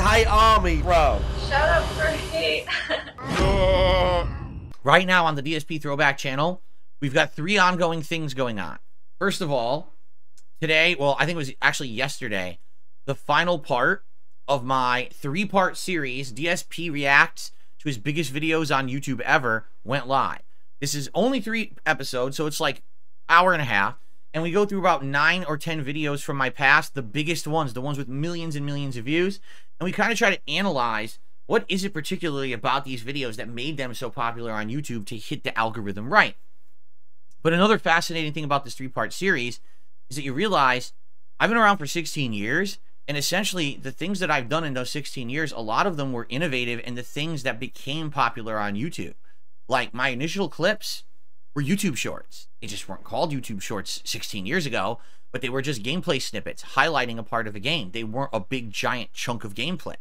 hate army, bro. Shut up for hate. right now on the DSP Throwback channel, we've got three ongoing things going on. First of all, today, well, I think it was actually yesterday, the final part of my three part series, DSP Reacts to his biggest videos on YouTube ever, went live. This is only three episodes, so it's like hour and a half. And we go through about nine or 10 videos from my past, the biggest ones, the ones with millions and millions of views. And we kind of try to analyze what is it particularly about these videos that made them so popular on YouTube to hit the algorithm right. But another fascinating thing about this three part series is that you realize I've been around for 16 years, and essentially the things that I've done in those 16 years, a lot of them were innovative and the things that became popular on YouTube. Like my initial clips were YouTube shorts. They just weren't called YouTube shorts 16 years ago, but they were just gameplay snippets highlighting a part of the game. They weren't a big giant chunk of gameplay.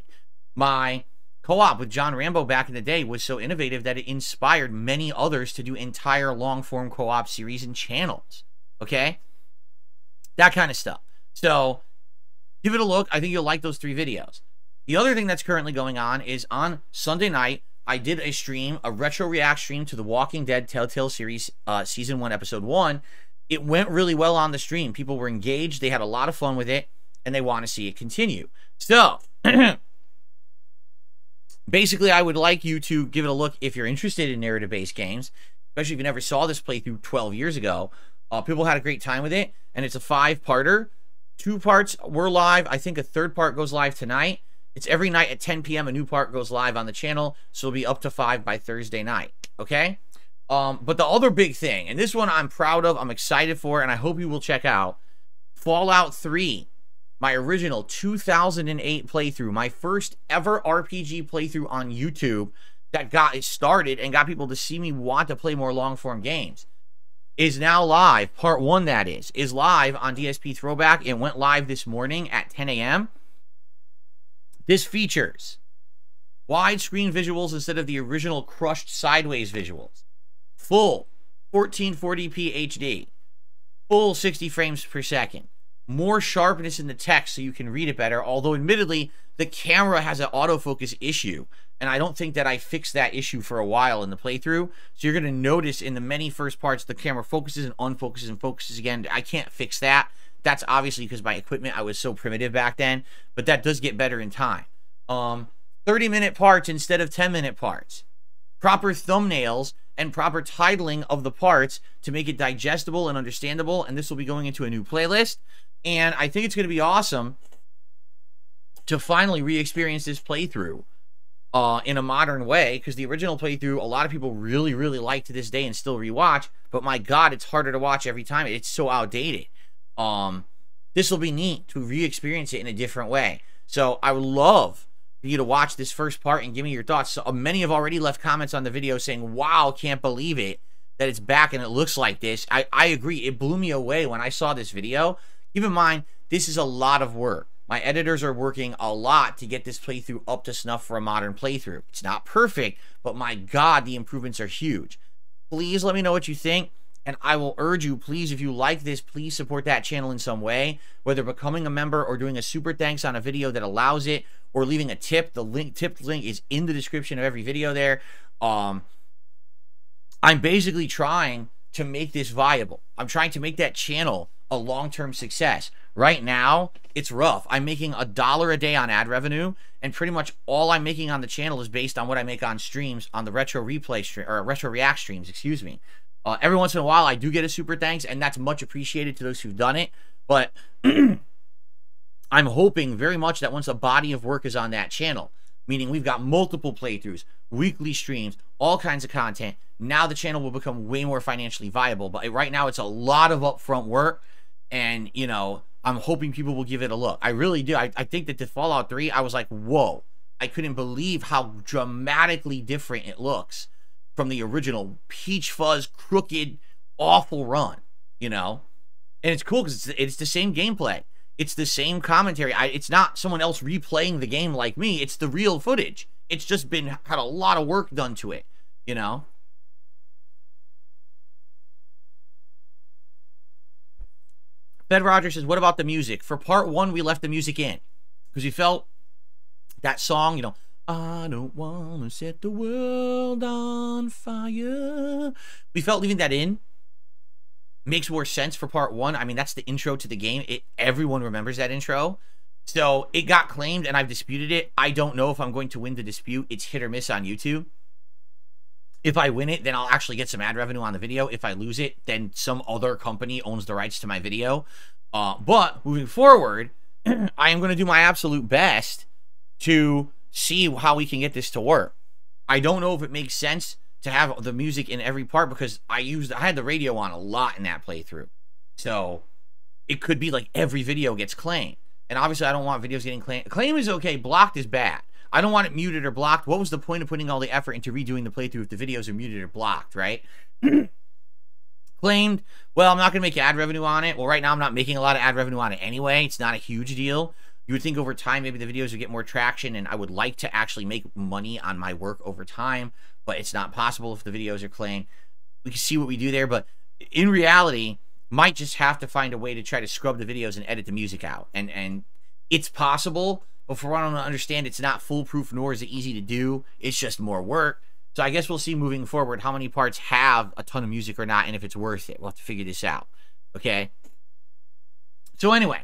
My co-op with John Rambo back in the day was so innovative that it inspired many others to do entire long-form co-op series and channels. Okay? That kind of stuff. So, give it a look. I think you'll like those three videos. The other thing that's currently going on is on Sunday night, I did a stream, a retro react stream to the Walking Dead Telltale series, uh, season one, episode one. It went really well on the stream. People were engaged. They had a lot of fun with it, and they want to see it continue. So, basically, I would like you to give it a look if you're interested in narrative-based games, especially if you never saw this playthrough 12 years ago. Uh, people had a great time with it, and it's a five-parter. Two parts were live. I think a third part goes live tonight. It's every night at 10 p.m. A new part goes live on the channel, so it'll be up to five by Thursday night. Okay. Um, but the other big thing, and this one I'm proud of, I'm excited for, and I hope you will check out Fallout 3, my original 2008 playthrough, my first ever RPG playthrough on YouTube that got it started and got people to see me want to play more long form games is now live. Part one, that is, is live on DSP Throwback. It went live this morning at 10 a.m. This features widescreen visuals instead of the original crushed sideways visuals, full 1440p HD, full 60 frames per second, more sharpness in the text so you can read it better, although admittedly, the camera has an autofocus issue, and I don't think that I fixed that issue for a while in the playthrough. So you're going to notice in the many first parts, the camera focuses and unfocuses and focuses again. I can't fix that. That's obviously because my equipment, I was so primitive back then, but that does get better in time. Um, 30 minute parts instead of 10 minute parts. Proper thumbnails and proper titling of the parts to make it digestible and understandable. And this will be going into a new playlist. And I think it's going to be awesome to finally re-experience this playthrough uh, in a modern way because the original playthrough a lot of people really really like to this day and still rewatch but my god it's harder to watch every time it's so outdated um, this will be neat to re-experience it in a different way. So I would love you to watch this first part and give me your thoughts. So, uh, many have already left comments on the video saying, "Wow, can't believe it that it's back and it looks like this." I I agree. It blew me away when I saw this video. Keep in mind, this is a lot of work. My editors are working a lot to get this playthrough up to snuff for a modern playthrough. It's not perfect, but my god, the improvements are huge. Please let me know what you think. And I will urge you, please, if you like this, please support that channel in some way, whether becoming a member or doing a super thanks on a video that allows it, or leaving a tip. The link, tipped link is in the description of every video there. Um, I'm basically trying to make this viable. I'm trying to make that channel a long-term success. Right now, it's rough. I'm making a dollar a day on ad revenue, and pretty much all I'm making on the channel is based on what I make on streams on the retro replay stream or retro react streams, excuse me. Uh, every once in a while, I do get a super thanks, and that's much appreciated to those who've done it. But I'm hoping very much that once a body of work is on that channel, meaning we've got multiple playthroughs, weekly streams, all kinds of content, now the channel will become way more financially viable. But right now, it's a lot of upfront work, and you know, I'm hoping people will give it a look. I really do. I, I think that the Fallout 3, I was like, whoa. I couldn't believe how dramatically different it looks from the original peach fuzz crooked awful run you know? And it's cool because it's, it's the same gameplay. It's the same commentary. I, it's not someone else replaying the game like me. It's the real footage. It's just been had a lot of work done to it you know? Fed Rogers says, what about the music? For part one, we left the music in because we felt that song, you know, I don't want to set the world on fire. We felt leaving that in makes more sense for part one. I mean, that's the intro to the game. It everyone remembers that intro. So it got claimed and I've disputed it. I don't know if I'm going to win the dispute. It's hit or miss on YouTube. If I win it, then I'll actually get some ad revenue on the video. If I lose it, then some other company owns the rights to my video. Uh, but moving forward, I am going to do my absolute best to see how we can get this to work. I don't know if it makes sense to have the music in every part because I used I had the radio on a lot in that playthrough. So it could be like every video gets claimed. And obviously I don't want videos getting claimed. Claim is okay, blocked is bad. I don't want it muted or blocked. What was the point of putting all the effort into redoing the playthrough if the videos are muted or blocked, right? claimed, well, I'm not going to make ad revenue on it. Well, right now I'm not making a lot of ad revenue on it anyway. It's not a huge deal. You would think over time maybe the videos would get more traction and I would like to actually make money on my work over time but it's not possible if the videos are claimed. We can see what we do there, but in reality, might just have to find a way to try to scrub the videos and edit the music out. And and it's possible, but for what I don't understand, it's not foolproof nor is it easy to do. It's just more work. So I guess we'll see moving forward how many parts have a ton of music or not, and if it's worth it. We'll have to figure this out. Okay. So anyway,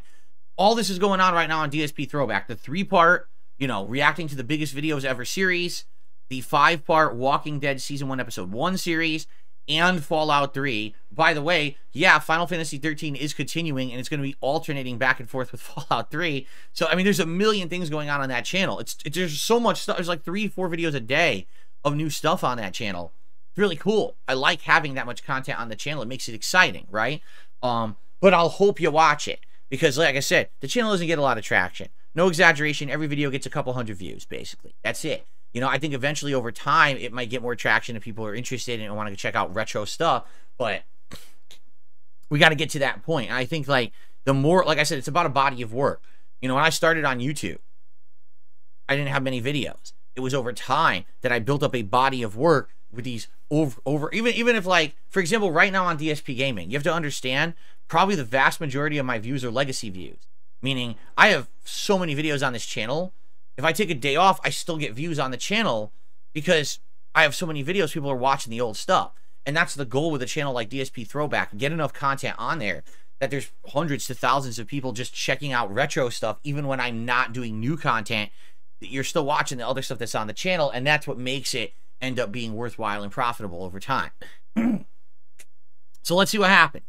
all this is going on right now on DSP Throwback. The three part, you know, reacting to the biggest videos ever series the five part Walking Dead Season 1, Episode 1 series, and Fallout 3. By the way, yeah, Final Fantasy 13 is continuing and it's going to be alternating back and forth with Fallout 3. So, I mean, there's a million things going on on that channel. It's, it's There's so much stuff. There's like three, four videos a day of new stuff on that channel. It's really cool. I like having that much content on the channel. It makes it exciting, right? Um, but I'll hope you watch it because, like I said, the channel doesn't get a lot of traction. No exaggeration. Every video gets a couple hundred views, basically. That's it you know, I think eventually over time it might get more traction if people are interested and want to check out retro stuff. But we got to get to that point. I think like the more, like I said, it's about a body of work. You know, when I started on YouTube, I didn't have many videos. It was over time that I built up a body of work with these over, over even even if like for example right now on DSP Gaming, you have to understand probably the vast majority of my views are legacy views. Meaning I have so many videos on this channel if I take a day off, I still get views on the channel because I have so many videos, people are watching the old stuff. And that's the goal with a channel like DSP Throwback. Get enough content on there that there's hundreds to thousands of people just checking out retro stuff, even when I'm not doing new content. That you're still watching the other stuff that's on the channel, and that's what makes it end up being worthwhile and profitable over time. so let's see what happens.